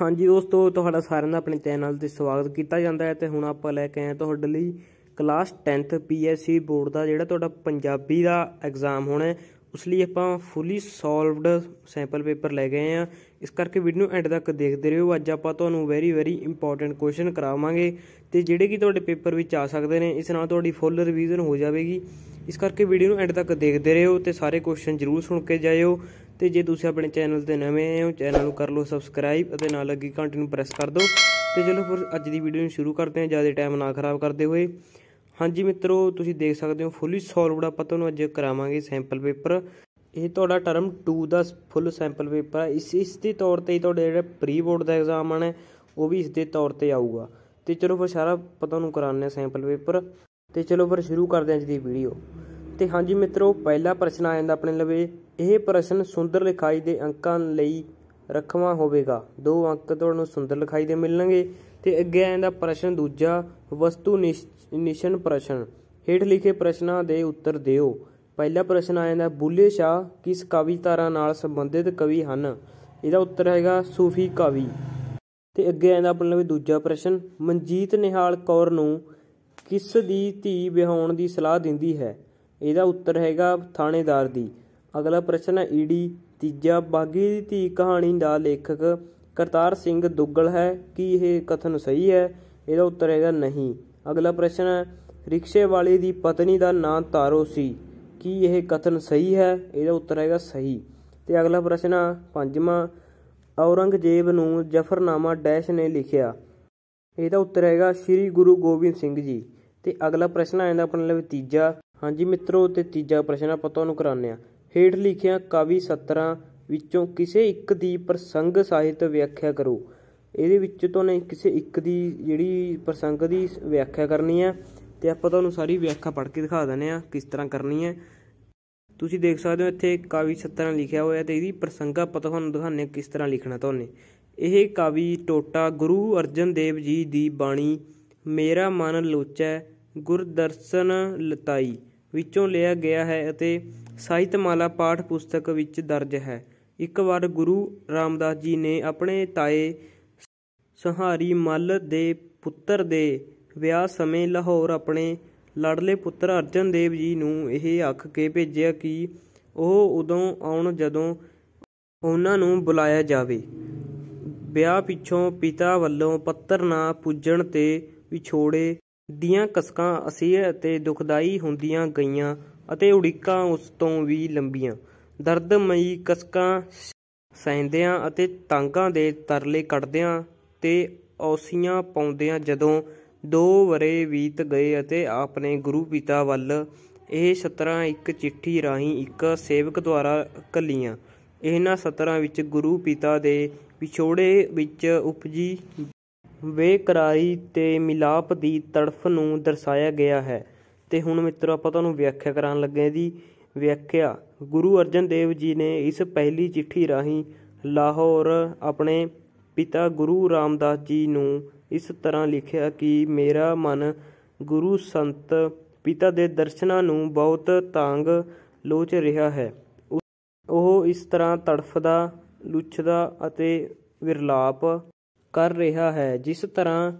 ਹਾਂਜੀ ਦੋਸਤੋ ਤੁਹਾਡਾ ਸਾਰਿਆਂ ਦਾ ਆਪਣੇ ਚੈਨਲ ਤੇ ਸਵਾਗਤ ਕੀਤਾ ਜਾਂਦਾ ਹੈ ਤੇ ਹੁਣ ਆਪਾਂ ਲੈ ਕੇ ਆਏ ਤੁਹਾਡੇ ਲਈ ਕਲਾਸ 10th ਪੀਐਸਸੀ ਬੋਰਡ ਦਾ ਜਿਹੜਾ ਤੁਹਾਡਾ ਪੰਜਾਬੀ ਦਾ ਐਗਜ਼ਾਮ ਹੋਣਾ ਹੈ। ਉਸ ਲਈ ਆਪਾਂ ਫੁੱਲੀ ਸੋਲਵਡ ਸੈਂਪਲ ਪੇਪਰ ਲੈ ਗਏ ਆ ਇਸ ਕਰਕੇ ਵੀਡੀਓ ਐਂਡ ਤੱਕ ਦੇਖਦੇ ਰਹੋ। ਅੱਜ ਆਪਾਂ ਤੁਹਾਨੂੰ ਵੈਰੀ ਵੈਰੀ ਇੰਪੋਰਟੈਂਟ ਕੁਐਸਚਨ ਕਰਾਵਾਂਗੇ ਤੇ ਜਿਹੜੇ ਕਿ ਤੁਹਾਡੇ ਪੇਪਰ ਵਿੱਚ ਆ ਸਕਦੇ ਨੇ, ਇਸ ਨਾਲ ਤੁਹਾਡੀ ਫੁੱਲ ਰਿਵੀਜ਼ਨ ਹੋ ਜਾਵੇਗੀ। ਇਸ ਕਰਕੇ ਵੀਡੀਓ ਨੂੰ ਐਂਡ ਤੱਕ ਦੇਖਦੇ ਰਹੋ ਤੇ ਸਾਰੇ ਕੁਐਸਚਨ ਜ਼ਰੂਰ ਸੁਣ ਕੇ ਜਾਇਓ। ਤੇ ਜੇ ਤੁਸੀਂ ਆਪਣੇ ਚੈਨਲ ਤੇ ਨਵੇਂ ਆਏ ਹੋ, ਚੈਨਲ ਨੂੰ ਕਰ ਲਓ ਸਬਸਕ੍ਰਾਈਬ ਅਤੇ ਨਾਲ ਲੱਗੀ ਘੰਟੀ ਨੂੰ ਪ੍ਰੈਸ ਕਰ ਦਿਓ। ਤੇ ਚਲੋ ਫਿਰ ਅੱਜ ਦੀ ਵੀਡੀਓ ਨੂੰ ਸ਼ੁਰੂ ਕਰਦੇ ਹਾਂ, ਜ਼ਿਆਦਾ ਟਾਈਮ ਨਾ ਖਰਾਬ ਕਰਦੇ ਹੋਏ। ਹਾਂਜੀ ਮਿੱਤਰੋ, ਤੁਸੀਂ ਦੇਖ ਸਕਦੇ ਹੋ ਫੁੱਲੀ ਸੋਲਵਡ ਆਪਾਂ ਤੁਹਾਨੂੰ ਅੱਜ ਕਰਾਵਾਂਗੇ ਸੈਂਪਲ ਪੇਪਰ ਇਹ ਤੁਹਾਡਾ ਟਰਮ 2 ਦਾ ਫੁੱਲ ਸੈਂਪਲ ਪੇਪਰ ਹੈ ਇਸ ਇਸ ਦੇ ਤੌਰ ਤੇ ਹੀ ਤੁਹਾਡੇ ਜਿਹੜਾ ਪ੍ਰੀ ਬੋਰਡ ਦਾ ਐਗਜ਼ਾਮ ਆਣਾ ਉਹ ਵੀ ਇਸ ਦੇ ਤੌਰ ਤੇ ਆਊਗਾ। ਤੇ ਚਲੋ ਫਿਰ ਸਾਰਾ ਪਤਾ ਨੂੰ ਕਰਾਉਂਦੇ ਆ ਸੈਂਪਲ ਪੇਪਰ ਤੇ ਚਲੋ ਫਿਰ ਸ਼ੁਰੂ ਕਰਦੇ ਹਾਂ ਅੱਜ ਦੀ ਵੀਡੀਓ ਤੇ ਹਾਂਜੀ ਮਿੱਤਰੋ, ਪਹਿਲਾ ਪ੍ਰਸ਼ਨ ਆ ਜਾਂਦਾ ਆਪਣੇ ਲਵੇ ਇਹ ਪ੍ਰਸ਼ਨ ਸੁੰਦਰ ਲਿਖਾਈ ਦੇ ਅੰਕਾਂ ਲਈ ਰਖਵਾ ਹੋਵੇਗਾ। ਦੋ ਅੰਕ ਤੁਹਾਨੂੰ ਸੁੰਦਰ ਲਿਖਾਈ ਦੇ ਮਿਲਣਗੇ। ਤੇ ਅੱਗੇ ਆ ਜਾਂਦਾ ਪ੍ਰਸ਼ਨ ਦੂਜਾ, ਵਸਤੂ ਨਿਸ਼ਨ ਪ੍ਰਸ਼ਨ। ਹੇਠ ਲਿਖੇ ਪ੍ਰਸ਼ਨਾਂ ਦੇ ਉੱਤਰ ਦਿਓ। ਪਹਿਲਾ ਪ੍ਰਸ਼ਨ ਆ ਜਾਂਦਾ, ਬੁੱਲੇ ਸ਼ਾਹ ਕਿਸ ਕਵੀ ਧਾਰਾ ਨਾਲ ਸੰਬੰਧਿਤ ਕਵੀ ਹਨ? ਇਹਦਾ ਉੱਤਰ ਹੈਗਾ, ਸੂਫੀ ਕਵੀ। ਤੇ ਅੱਗੇ ਆਉਂਦਾ ਆਪਣੇ ਲਈ ਦੂਜਾ ਪ੍ਰਸ਼ਨ, ਮਨਜੀਤ ਨਿਹਾਲ ਕੌਰ ਨੂੰ ਕਿਸ ਦੀ ਧੀ ਵਿਆਹਣ ਦੀ ਸਲਾਹ ਦਿੰਦੀ ਹੈ? ਇਹਦਾ ਉੱਤਰ ਹੈਗਾ ਥਾਣੇਦਾਰ ਦੀ। ਅਗਲਾ ਪ੍ਰਸ਼ਨ ਹੈ ਈਡੀ ਤੀਜਾ, ਬਾਗੀ ਦੀ ਧੀ ਕਹਾਣੀ ਦਾ ਲੇਖਕ ਕਰਤਾਰ ਸਿੰਘ ਦੁੱਗਲ ਹੈ, ਕੀ ਇਹ ਕਥਨ ਸਹੀ ਹੈ? ਇਹਦਾ ਉੱਤਰ ਹੈਗਾ ਨਹੀਂ। ਅਗਲਾ ਪ੍ਰਸ਼ਨ ਹੈ, ਰਿਕਸ਼ੇ ਵਾਲੇ ਦੀ ਪਤਨੀ ਦਾ ਨਾਂ ਤਾਰੋ ਸੀ, ਕੀ ਇਹ ਕਥਨ ਸਹੀ ਹੈ? ਇਹਦਾ ਉੱਤਰ ਹੈਗਾ ਸਹੀ। ਤੇ ਅਗਲਾ ਪ੍ਰਸ਼ਨ ਪੰਜਵਾਂ, ਔਰੰਗਜ਼ੇਬ ਨੂੰ ਜਫਰਨਾਮਾ ਡੈਸ਼ ਨੇ ਲਿਖਿਆ। ਇਹਦਾ ਉੱਤਰ ਹੈਗਾ ਸ੍ਰੀ ਗੁਰੂ ਗੋਬਿੰਦ ਸਿੰਘ ਜੀ। ਤੇ ਅਗਲਾ ਪ੍ਰਸ਼ਨ ਆ ਜਾਂਦਾ ਆਪਣੇ ਲਈ ਤੀਜਾ ਹਾਂਜੀ ਮਿੱਤਰੋ ਤੇ ਤੀਜਾ ਪ੍ਰਸ਼ਨ ਆਪਾਂ ਤੁਹਾਨੂੰ ਕਰਾਉਂਦੇ ਆ ਹੇਠ ਲਿਖਿਆ, ਕਾਵੀ ਸਤਰਾਂ ਵਿੱਚੋਂ ਕਿਸੇ ਇੱਕ ਦੀ ਪ੍ਰਸੰਗ ਸਾਹਿਤ ਵਿਆਖਿਆ ਕਰੋ। ਇਹਦੇ ਵਿੱਚ ਤੁਹਾਨੂੰ ਕਿਸੇ ਇੱਕ ਦੀ ਜਿਹੜੀ ਪ੍ਰਸੰਗ ਦੀ ਵਿਆਖਿਆ ਕਰਨੀ ਹੈ ਤੇ ਆਪਾਂ ਤੁਹਾਨੂੰ ਸਾਰੀ ਵਿਆਖਿਆ ਪੜ੍ਹ ਕੇ ਦਿਖਾ ਦਿੰਦੇ ਆ ਕਿਸ ਤਰ੍ਹਾਂ ਕਰਨੀ ਹੈ। ਤੁਸੀਂ ਦੇਖ ਸਕਦੇ ਹੋ ਇੱਥੇ ਕਾਵੀ ਸਤਰਾਂ ਲਿਖਿਆ ਹੋਇਆ ਤੇ ਇਹਦੀ ਪ੍ਰਸੰਗਾ ਆਪਾਂ ਤੁਹਾਨੂੰ ਦਿਖਾਉਂਦੇ ਕਿਸ ਤਰ੍ਹਾਂ ਲਿਖਣਾ ਤੁਹਾਨੂੰ। ਇਹ ਕਾਵੀ, ਟੋਟਾ, ਗੁਰੂ ਅਰਜਨ ਦੇਵ ਜੀ ਦੀ ਬਾਣੀ, ਮੇਰਾ ਮਨ ਲੋਚੈ, ਗੁਰਦਰਸ਼ਨ ਲਤਾਈ। ਵਿੱਚੋਂ ਲਿਆ ਗਿਆ ਹੈ ਅਤੇ ਸਾਹਿਤਮਾਲਾ ਪਾਠ ਪੁਸਤਕ ਵਿੱਚ ਦਰਜ ਹੈ। ਇੱਕ ਵਾਰ ਗੁਰੂ ਰਾਮਦਾਸ ਜੀ ਨੇ ਆਪਣੇ ਤਾਏ ਸਹਾਰੀ ਮੱਲ ਦੇ ਪੁੱਤਰ ਦੇ ਵਿਆਹ ਸਮੇਂ ਲਾਹੌਰ ਆਪਣੇ ਲੜਲੇ ਪੁੱਤਰ ਅਰਜਨ ਦੇਵ ਜੀ ਨੂੰ ਇਹ ਆਖ ਕੇ ਭੇਜਿਆ ਕਿ ਉਹ ਉਦੋਂ ਆਉਣ ਜਦੋਂ ਉਹਨਾਂ ਨੂੰ ਬੁਲਾਇਆ ਜਾਵੇ। ਵਿਆਹ ਪਿੱਛੋਂ ਪਿਤਾ ਵੱਲੋਂ ਪੱਤਰ ਨਾ ਪੁੱਜਣ ਤੇ ਵਿਛੋੜੇ ਦੀਆਂ ਕਸਕਾਂ ਅਸੀਰ ਅਤੇ ਦੁਖਦਾਈ ਹੁੰਦੀਆਂ ਗਈਆਂ ਅਤੇ ਉੜੀਕਾਂ ਉਸ ਤੋਂ ਵੀ ਲੰਬੀਆਂ। ਦਰਦਮਈ ਕਸਕਾਂ ਸਹਿੰਦਿਆਂ ਅਤੇ ਤਾਂਗਾਂ ਦੇ ਤਰਲੇ ਕੱਢਦਿਆਂ ਤੇ ਔਸੀਆਂ ਪਾਉਂਦਿਆਂ ਜਦੋਂ ਦੋ ਵਰੇ ਬੀਤ ਗਏ ਅਤੇ ਆਪਣੇ ਗੁਰੂ ਪਿਤਾ ਵੱਲ ਇਹ ਸਤਰਾਂ ਇੱਕ ਚਿੱਠੀ ਰਾਹੀਂ ਇੱਕ ਸੇਵਕ ਦੁਆਰਾ ਕੱਲੀਆਂ ਇਹਨਾਂ ਸਤਰਾਂ ਵਿੱਚ ਗੁਰੂ ਪਿਤਾ ਦੇ ਵਿਛੋੜੇ ਵਿੱਚ ਉਪਜੀ ਬੇਕਰਾਰੀ ਤੇ ਮਿਲਾਪ ਦੀ ਤੜਫ ਨੂੰ ਦਰਸਾਇਆ ਗਿਆ ਹੈ। ਤੇ ਹੁਣ ਮਿੱਤਰੋ, ਆਪਾਂ ਤੁਹਾਨੂੰ ਵਿਆਖਿਆ ਕਰਾਉਣ ਲੱਗੇ ਦੀ ਵਿਆਖਿਆ। ਗੁਰੂ ਅਰਜਨ ਦੇਵ ਜੀ ਨੇ ਇਸ ਪਹਿਲੀ ਚਿੱਠੀ ਰਾਹੀਂ ਲਾਹੌਰ ਆਪਣੇ ਪਿਤਾ ਗੁਰੂ ਰਾਮਦਾਸ ਜੀ ਨੂੰ ਇਸ ਤਰ੍ਹਾਂ ਲਿਖਿਆ ਕਿ ਮੇਰਾ ਮਨ ਗੁਰੂ ਸੰਤ ਪਿਤਾ ਦੇ ਦਰਸ਼ਨਾਂ ਨੂੰ ਬਹੁਤ ਤਾਂਗ ਲੋਚ ਰਿਹਾ ਹੈ। ਉਹ ਇਸ ਤਰ੍ਹਾਂ ਤੜਫਦਾ ਲੁੱਛਦਾ ਅਤੇ ਵਿਰਲਾਪ ਕਰ ਰਿਹਾ ਹੈ, ਜਿਸ ਤਰ੍ਹਾਂ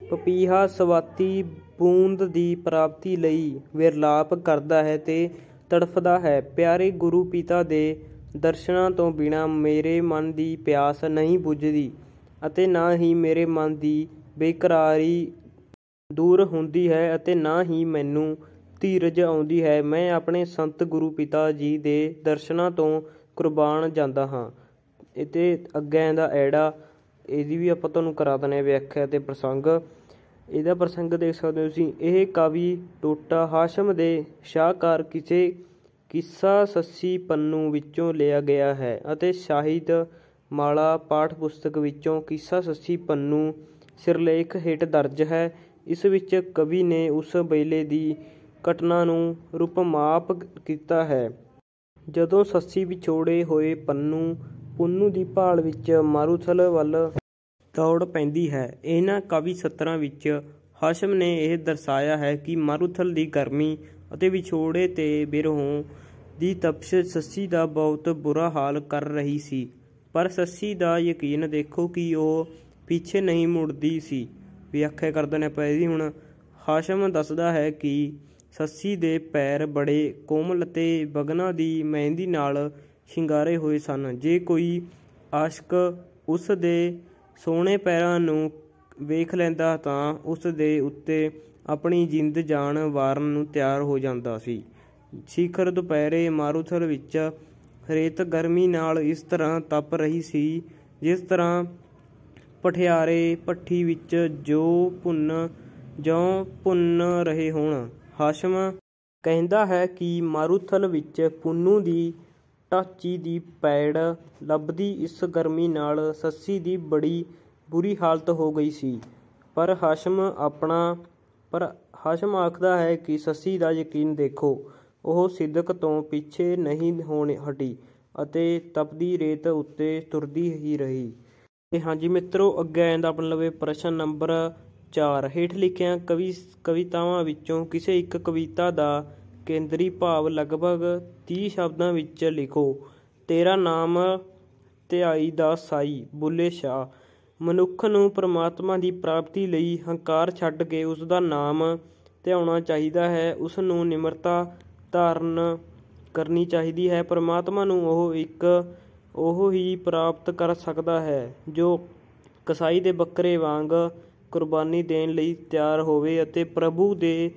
ਪਪੀਹਾ ਸਵਾਤੀ ਬੂੰਦ ਦੀ ਪ੍ਰਾਪਤੀ ਲਈ ਵਿਰਲਾਪ ਕਰਦਾ ਹੈ ਤੇ ਤੜਫਦਾ ਹੈ। ਪਿਆਰੇ ਗੁਰੂ ਪਿਤਾ ਦੇ ਦਰਸ਼ਨਾਂ ਤੋਂ ਬਿਨਾ ਮੇਰੇ ਮਨ ਦੀ ਪਿਆਸ ਨਹੀਂ ਬੁਝਦੀ ਅਤੇ ਨਾ ਹੀ ਮੇਰੇ ਮਨ ਦੀ ਬੇਕਰਾਰੀ ਦੂਰ ਹੁੰਦੀ ਹੈ ਅਤੇ ਨਾ ਹੀ ਮੈਨੂੰ ਧੀਰਜ ਆਉਂਦੀ ਹੈ। ਮੈਂ ਆਪਣੇ ਸੰਤ ਗੁਰੂ ਪਿਤਾ ਜੀ ਦੇ ਦਰਸ਼ਨਾਂ ਤੋਂ ਕੁਰਬਾਨ ਜਾਂਦਾ ਹਾਂ। ਇਤੇ ਅੱਗੇ ਦਾ ਐੜਾ ਇਹਦੀ ਵੀ ਆਪਾਂ ਤੁਹਾਨੂੰ ਕਰਾ ਦਨੇ ਵਿਆਖਿਆ ਤੇ ਪ੍ਰਸੰਗ। ਇਹਦਾ ਪ੍ਰਸੰਗ ਦੇਖ ਸਕਦੇ ਹੋ ਤੁਸੀਂ। ਇਹ ਕਵੀ ਟੋਟਾ ਹਾਸ਼ਮ ਦੇ ਸ਼ਾਹਕਾਰ ਕਿਸੇ ਕਿੱਸਾ ਸੱਸੀ ਪੰਨੂ ਵਿੱਚੋਂ ਲਿਆ ਗਿਆ ਹੈ ਅਤੇ ਸ਼ਾਹਿਦ ਮਾਲਾ ਪਾਠ ਪੁਸਤਕ ਵਿੱਚੋਂ ਕਿੱਸਾ ਸੱਸੀ ਪੰਨੂ ਸਿਰਲੇਖ ਹੇਠ ਦਰਜ ਹੈ। ਇਸ ਵਿੱਚ ਕਵੀ ਨੇ ਉਸ ਵੇਲੇ ਦੀ ਘਟਨਾ ਨੂੰ ਰੂਪਮਾਪ ਕੀਤਾ ਹੈ। ਜਦੋਂ ਸੱਸੀ ਵਿਛੋੜੇ ਹੋਏ ਪੰਨੂ ਪੁੰਨੂ ਦੀ ਭਾਲ ਵਿੱਚ ਮਾਰੂਥਲ ਵੱਲ ਦੌੜ ਪੈਂਦੀ ਹੈ। ਇਹਨਾਂ ਕਵੀ ਸਤਰਾਂ ਵਿੱਚ ਹਾਸ਼ਮ ਨੇ ਇਹ ਦਰਸਾਇਆ ਹੈ ਕਿ ਮਾਰੂਥਲ ਦੀ ਗਰਮੀ ਅਤੇ ਵਿਛੋੜੇ ਤੇ ਬਿਰਹੋਂ ਦੀ ਤਪਸ਼ ਸੱਸੀ ਦਾ ਬਹੁਤ ਬੁਰਾ ਹਾਲ ਕਰ ਰਹੀ ਸੀ। ਪਰ ਸੱਸੀ ਦਾ ਯਕੀਨ ਦੇਖੋ ਕਿ ਉਹ ਪਿੱਛੇ ਨਹੀਂ ਮੁੜਦੀ ਸੀ। ਵਿਆਖਿਆ ਕਰਦੇ ਨੇ ਆਪਾਂ ਹੁਣ ਹਾਸ਼ਮ ਦੱਸਦਾ ਹੈ ਕਿ ਸੱਸੀ ਦੇ ਪੈਰ ਬੜੇ ਕੋਮਲ ਅਤੇ ਬਗਨਾ ਦੀ ਮਹਿੰਦੀ ਨਾਲ ਸ਼ਿੰਗਾਰੇ ਹੋਏ ਸਨ। ਜੇ ਕੋਈ ਆਸ਼ਕ ਉਸ ਦੇ ਸੋਹਣੇ ਪੈਰਾਂ ਨੂੰ ਵੇਖ ਲੈਂਦਾ ਤਾਂ ਉਸ ਦੇ ਉੱਤੇ ਆਪਣੀ ਜਿੰਦ ਜਾਨ ਵਾਰਨ ਨੂੰ ਤਿਆਰ ਹੋ ਜਾਂਦਾ ਸੀ। ਸਿਖਰ ਦੁਪਹਿਰੇ ਮਾਰੂਥਲ ਵਿੱਚ ਰੇਤ ਗਰਮੀ ਨਾਲ ਇਸ ਤਰ੍ਹਾਂ ਤਪ ਰਹੀ ਸੀ, ਜਿਸ ਤਰ੍ਹਾਂ ਪਠਿਆਰੇ ਭੱਠੀ ਵਿੱਚ ਜੋ ਭੁੰਨ, ਜਿਉਂ ਭੁੰਨ ਰਹੇ ਹੋਣ। ਹਾਸ਼ਮ ਕਹਿੰਦਾ ਹੈ ਕਿ ਮਾਰੂਥਲ ਵਿੱਚ ਪੁੰਨੂ ਦੀ ਟਾਚੀ ਦੀ ਪੈੜ ਲੱਭਦੀ ਇਸ ਗਰਮੀ ਨਾਲ ਸੱਸੀ ਦੀ ਬੜੀ ਬੁਰੀ ਹਾਲਤ ਹੋ ਗਈ ਸੀ। ਪਰ ਹਾਸ਼ਮ ਆਪਣਾ, ਪਰ ਹਾਸ਼ਮ ਆਖਦਾ ਹੈ ਕਿ ਸੱਸੀ ਦਾ ਯਕੀਨ ਦੇਖੋ, ਉਹ ਸਿੱਦਕ ਤੋਂ ਪਿੱਛੇ ਨਹੀਂ ਹੋਣ ਹਟੀ ਅਤੇ ਤਪਦੀ ਰੇਤ ਉੱਤੇ ਤੁਰਦੀ ਹੀ ਰਹੀ। ਤੇ ਹਾਂਜੀ ਮਿੱਤਰੋ, ਅੱਗੇ ਆਉਂਦਾ ਆਪਣੇ ਲਵੇ ਪ੍ਰਸ਼ਨ ਨੰਬਰ 4 ਹੇਠ ਲਿਖਿਆ, ਕਵੀ, ਕਵਿਤਾਵਾਂ ਵਿੱਚੋਂ ਕਿਸੇ ਇੱਕ ਕਵਿਤਾ ਦਾ ਕੇਂਦਰੀ ਭਾਵ ਲਗਭਗ 30 ਸ਼ਬਦਾਂ ਵਿੱਚ ਲਿਖੋ। ਤੇਰਾ ਨਾਮ ਧਿਆਈ ਦਾ ਸਾਈ, ਬੁੱਲੇ ਸ਼ਾਹ। ਮਨੁੱਖ ਨੂੰ ਪਰਮਾਤਮਾ ਦੀ ਪ੍ਰਾਪਤੀ ਲਈ ਹੰਕਾਰ ਛੱਡ ਕੇ ਉਸ ਦਾ ਨਾਮ ਧਿਆਉਣਾ ਚਾਹੀਦਾ ਹੈ। ਉਸ ਨੂੰ ਨਿਮਰਤਾ ਧਾਰਨ ਕਰਨੀ ਚਾਹੀਦੀ ਹੈ। ਪਰਮਾਤਮਾ ਨੂੰ ਉਹ ਇੱਕ ਉਹ ਹੀ ਪ੍ਰਾਪਤ ਕਰ ਸਕਦਾ ਹੈ, ਜੋ ਕਸਾਈ ਦੇ ਬੱਕਰੇ ਵਾਂਗ ਕੁਰਬਾਨੀ ਦੇਣ ਲਈ ਤਿਆਰ ਹੋਵੇ ਅਤੇ ਪ੍ਰਭੂ ਦੇ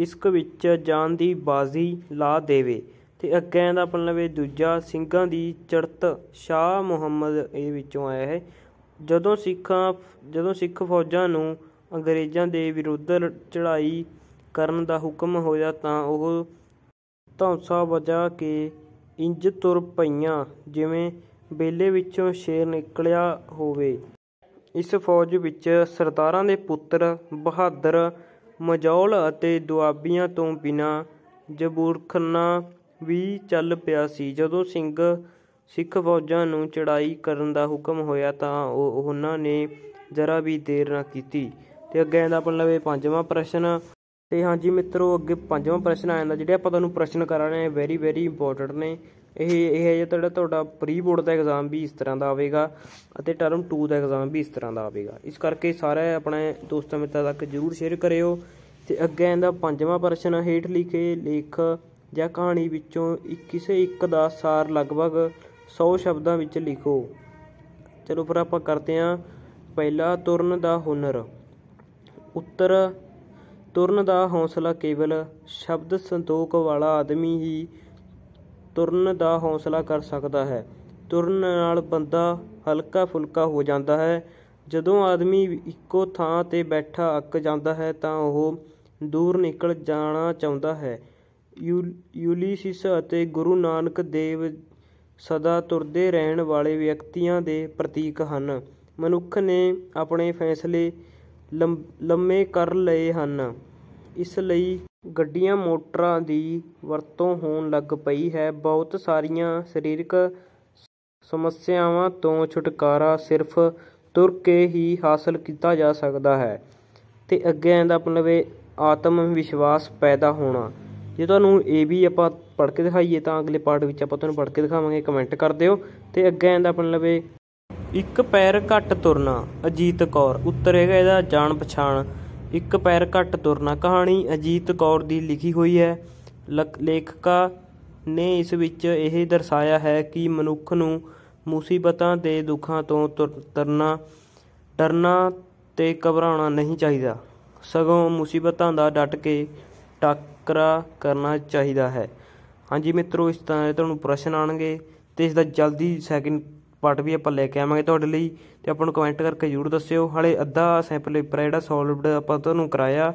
ਇਸ਼ਕ ਵਿੱਚ ਜਾਨ ਦੀ ਬਾਜ਼ੀ ਲਾ ਦੇਵੇ ਤੇ ਅੱਗੇ ਦਾ ਆਪਣਾ ਲਵੇ ਦੂਜਾ ਸਿੰਘਾਂ ਦੀ ਚੜਤ ਸ਼ਾਹ ਮੁਹੰਮਦ ਇਹ ਵਿੱਚੋਂ ਆਇਆ ਹੈ। ਜਦੋਂ ਸਿੱਖਾਂ, ਜਦੋਂ ਸਿੱਖ ਫੌਜਾਂ ਨੂੰ ਅੰਗਰੇਜ਼ਾਂ ਦੇ ਵਿਰੁੱਧ ਚੜ੍ਹਾਈ ਕਰਨ ਦਾ ਹੁਕਮ ਹੋਇਆ ਤਾਂ ਉਹ ਧੌਂਸਾ ਵਜਾ ਕੇ ਇੰਜ ਤੁਰ ਪਈਆਂ, ਜਿਵੇਂ ਬੇਲੇ ਵਿੱਚੋਂ ਸ਼ੇਰ ਨਿਕਲਿਆ ਹੋਵੇ। ਇਸ ਫੌਜ ਵਿੱਚ ਸਰਦਾਰਾਂ ਦੇ ਪੁੱਤਰ, ਬਹਾਦਰ ਮਜੌਲ ਅਤੇ ਦੁਆਬੀਆਂ ਤੋਂ ਬਿਨਾਂ ਜਬੂਰਖਨਾ ਵੀ ਚੱਲ ਪਿਆ ਸੀ। ਜਦੋਂ ਸਿੰਘ ਸਿੱਖ ਫੌਜਾਂ ਨੂੰ ਚੜ੍ਹਾਈ ਕਰਨ ਦਾ ਹੁਕਮ ਹੋਇਆ ਤਾਂ ਉਹ ਉਹਨਾਂ ਨੇ ਜਰਾ ਵੀ ਦੇਰ ਨਾ ਕੀਤੀ। ਤੇ ਅੱਗੇ ਆਂਦਾ ਆਪਣ ਲਵੇ ਪੰਜਵਾਂ ਪ੍ਰਸ਼ਨ। ਤੇ ਹਾਂਜੀ ਮਿੱਤਰੋ, ਅੱਗੇ ਪੰਜਵਾਂ ਪ੍ਰਸ਼ਨ ਆ ਜਾਂਦਾ, ਜਿਹੜੇ ਆਪਾਂ ਤੁਹਾਨੂੰ ਪ੍ਰਸ਼ਨ ਕਰਾ ਰਹੇ ਹਾਂ ਵੈਰੀ ਵੈਰੀ ਇੰਪੋਰਟੈਂਟ ਨੇ। ਇਹ ਇਹ ਹੈ ਜਿਹੜਾ ਤੁਹਾਡਾ ਪ੍ਰੀ ਬੋਰਡ ਦਾ ਐਗਜ਼ਾਮ ਵੀ ਇਸ ਤਰ੍ਹਾਂ ਦਾ ਆਵੇਗਾ ਅਤੇ ਟਰਮ 2 ਦਾ ਐਗਜ਼ਾਮ ਵੀ ਇਸ ਤਰ੍ਹਾਂ ਦਾ ਆਵੇਗਾ। ਇਸ ਕਰਕੇ ਸਾਰੇ ਆਪਣੇ ਦੋਸਤਾਂ ਮਿੱਤਰਾਂ ਤੱਕ ਜਰੂਰ ਸ਼ੇਅਰ ਕਰਿਓ ਤੇ ਅੱਗੇ ਆਂਦਾ ਪੰਜਵਾਂ ਪ੍ਰਸ਼ਨ ਹੇਠ ਲਿਖੇ ਲੇਖ ਜਾਂ ਕਹਾਣੀ ਵਿੱਚੋਂ ਕਿਸੇ ਇੱਕ ਦਾ ਸਾਰ ਲਗਭਗ 100 ਸ਼ਬਦਾਂ ਵਿੱਚ ਲਿਖੋ। ਚਲੋ ਫਿਰ ਆਪਾਂ ਕਰਦੇ ਹਾਂ ਪਹਿਲਾ ਤੁਰਨ ਦਾ ਹੁਨਰ। ਉੱਤਰ, ਤੁਰਨ ਦਾ ਹੌਸਲਾ ਕੇਵਲ ਸ਼ਬਦ ਸੰਤੋਖ ਵਾਲਾ ਆਦਮੀ ਹੀ ਤੁਰਨ ਦਾ ਹੌਸਲਾ ਕਰ ਸਕਦਾ ਹੈ। ਤੁਰਨ ਨਾਲ ਬੰਦਾ ਹਲਕਾ ਫੁਲਕਾ ਹੋ ਜਾਂਦਾ ਹੈ। ਜਦੋਂ ਆਦਮੀ ਇੱਕੋ ਥਾਂ ਤੇ ਬੈਠਾ ਅੱਕ ਜਾਂਦਾ ਹੈ ਤਾਂ ਉਹ ਦੂਰ ਨਿਕਲ ਜਾਣਾ ਚਾਹੁੰਦਾ ਹੈ। ਯੂਲੀਸਿਸ ਅਤੇ ਗੁਰੂ ਨਾਨਕ ਦੇਵ ਸਦਾ ਤੁਰਦੇ ਰਹਿਣ ਵਾਲੇ ਵਿਅਕਤੀਆਂ ਦੇ ਪ੍ਰਤੀਕ ਹਨ। ਮਨੁੱਖ ਨੇ ਆਪਣੇ ਫੈਸਲੇ ਲੰਮੇ ਕਰ ਲਏ ਹਨ। ਇਸ ਲਈ ਗੱਡੀਆਂ ਮੋਟਰਾਂ ਦੀ ਵਰਤੋਂ ਹੋਣ ਲੱਗ ਪਈ ਹੈ। ਬਹੁਤ ਸਾਰੀਆਂ ਸਰੀਰਕ ਸਮੱਸਿਆਵਾਂ ਤੋਂ ਛੁਟਕਾਰਾ ਸਿਰਫ ਤੁਰ ਕੇ ਹੀ ਹਾਸਲ ਕੀਤਾ ਜਾ ਸਕਦਾ ਹੈ ਅਤੇ ਅੱਗੇ ਇਹਦਾ ਮਤਲਬ ਇਹ ਆਤਮ ਵਿਸ਼ਵਾਸ ਪੈਦਾ ਹੋਣਾ। ਜੇ ਤੁਹਾਨੂੰ ਇਹ ਵੀ ਆਪਾਂ ਪੜ੍ਹ ਕੇ ਦਿਖਾਈਏ ਤਾਂ ਅਗਲੇ ਪਾਰਟ ਵਿੱਚ ਆਪਾਂ ਤੁਹਾਨੂੰ ਪੜ੍ਹ ਕੇ ਦਿਖਾਵਾਂਗੇ। ਕਮੈਂਟ ਕਰ ਦਿਓ ਅਤੇ ਅੱਗੇ ਇਹਦਾ ਮਤਲਬ ਇਹ ਇੱਕ ਪੈਰ ਘੱਟ ਤੁਰਨਾ, ਅਜੀਤ ਕੌਰ ਉੱਤਰ ਇਹਦਾ ਜਾਣ ਪਛਾਣ ਇੱਕ ਪੈਰ ਘੱਟ ਤੁਰਨਾ ਕਹਾਣੀ ਅਜੀਤ ਕੌਰ ਦੀ ਲਿਖੀ ਹੋਈ ਹੈ। ਲੇਖਕਾ ਨੇ ਇਸ ਵਿੱਚ ਇਹ ਦਰਸਾਇਆ ਹੈ ਕਿ ਮਨੁੱਖ ਨੂੰ ਮੁਸੀਬਤਾਂ ਤੇ ਦੁੱਖਾਂ ਤੋਂ ਤਰਨਾ, ਡਰਨਾ ਤੇ ਘਬਰਾਉਣਾ ਨਹੀਂ ਚਾਹੀਦਾ। ਸਗੋਂ ਮੁਸੀਬਤਾਂ ਦਾ ਡਟ ਕੇ ਟੱਕਰਾ ਕਰਨਾ ਚਾਹੀਦਾ ਹੈ। ਹਾਂਜੀ ਮਿੱਤਰੋ, ਇਸ ਤਰ੍ਹਾਂ ਤੁਹਾਨੂੰ ਪ੍ਰਸ਼ਨ ਆਣਗੇ ਤੇ ਇਸ ਦਾ ਜਲਦੀ ਸੈਕਿੰਡ ਪਾਰਟ ਵੀ ਆਪਾਂ ਲੈ ਕੇ ਆਵਾਂਗੇ ਤੁਹਾਡੇ ਲਈ ਤੇ ਆਪਾਂ ਨੂੰ ਕਮੈਂਟ ਕਰਕੇ ਜ਼ਰੂਰ ਦੱਸਿਓ। ਹਲੇ ਅੱਧਾ ਸੈਂਪਲ ਪੇਪਰ ਜਿਹੜਾ ਸੋਲਵਡ ਆਪਾਂ ਤੁਹਾਨੂੰ ਕਰਾਇਆ।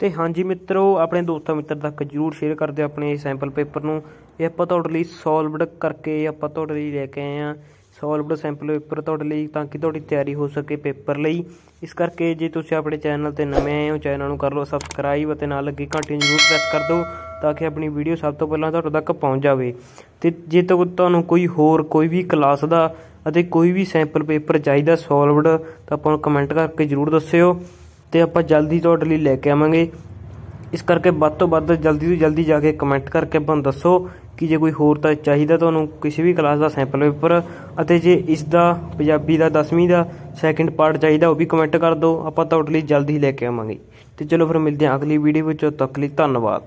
ਤੇ ਹਾਂਜੀ ਮਿੱਤਰੋ, ਆਪਣੇ ਦੋਸਤਾਂ ਮਿੱਤਰ ਤੱਕ ਜ਼ਰੂਰ ਸ਼ੇਅਰ ਕਰ ਦਿਓ ਆਪਣੇ ਸੈਂਪਲ ਪੇਪਰ ਨੂੰ। ਇਹ ਆਪਾਂ ਤੁਹਾਡੇ ਲਈ ਸੋਲਵਡ ਕਰਕੇ ਆਪਾਂ ਤੁਹਾਡੇ ਲਈ ਲੈ ਕੇ ਆਏ ਆ ਸੋਲਵਡ ਸੈਂਪਲ ਪੇਪਰ ਤੁਹਾਡੇ ਲਈ ਤਾਂ ਕਿ ਤੁਹਾਡੀ ਤਿਆਰੀ ਹੋ ਸਕੇ ਪੇਪਰ ਲਈ। ਇਸ ਕਰਕੇ ਜੇ ਤੁਸੀਂ ਆਪਣੇ ਚੈਨਲ ਤੇ ਨਵੇਂ ਆਏ ਹੋ ਚੈਨਲ ਨੂੰ ਕਰ ਲਓ ਸਬਸਕ੍ਰਾਈਬ ਅਤੇ ਨਾਲ ਲੱਗੀ ਘੰਟੀ ਨੂੰ ਜ਼ਰੂਰ ਪ੍ਰੈਸ ਕਰ ਦਿਓ ਤਾਂ ਕਿ ਆਪਣੀ ਵੀਡੀਓ ਸਭ ਤੋਂ ਪਹਿਲਾਂ ਤੁਹਾਡੇ ਤੱਕ ਪਹੁੰਚ ਜਾਵੇ। ਤੇ ਜੇ ਤੁਹਾਨੂੰ ਕੋਈ ਹੋਰ, ਕੋਈ ਵੀ ਕਲਾਸ ਦਾ ਅਤੇ ਕੋਈ ਵੀ ਸੈਂਪਲ ਪੇਪਰ ਚਾਹੀਦਾ ਸੋਲਵਡ ਤਾਂ ਆਪਾਂ ਨੂੰ ਕਮੈਂਟ ਕਰਕੇ ਜ਼ਰੂਰ ਦੱਸਿਓ। ਤੇ ਆਪਾਂ ਜਲਦੀ ਤੁਹਾਡੇ ਲਈ ਲੈ ਕੇ ਆਵਾਂਗੇ। ਇਸ ਕਰਕੇ ਵੱਧ ਤੋਂ ਵੱਧ ਜਲਦੀ ਤੋਂ ਜਲਦੀ ਜਾ ਕੇ ਕਮੈਂਟ ਕਰਕੇ ਆਪਾਂ ਨੂੰ ਦੱਸੋ ਕਿ ਜੇ ਕੋਈ ਹੋਰ ਤਾਂ ਚਾਹੀਦਾ ਤੁਹਾਨੂੰ ਕਿਸੇ ਵੀ ਕਲਾਸ ਦਾ ਸੈਂਪਲ ਪੇਪਰ ਅਤੇ ਜੇ ਇਸ ਦਾ ਪੰਜਾਬੀ ਦਾ 10ਵੀਂ ਦਾ ਸੈਕਿੰਡ ਪਾਰਟ ਚਾਹੀਦਾ ਉਹ ਵੀ ਕਮੈਂਟ ਕਰ ਦਿਓ, ਆਪਾਂ ਤੁਹਾਡੇ ਲਈ ਜਲਦੀ ਹੀ ਲੈ ਕੇ ਆਵਾਂਗੇ। ਤੇ ਚਲੋ ਫਿਰ ਮਿਲਦੇ ਹਾਂ ਅਗਲੀ ਵੀਡੀਓ ਵਿੱਚ ਤੱਕ ਲਈ ਧੰਨਵਾਦ।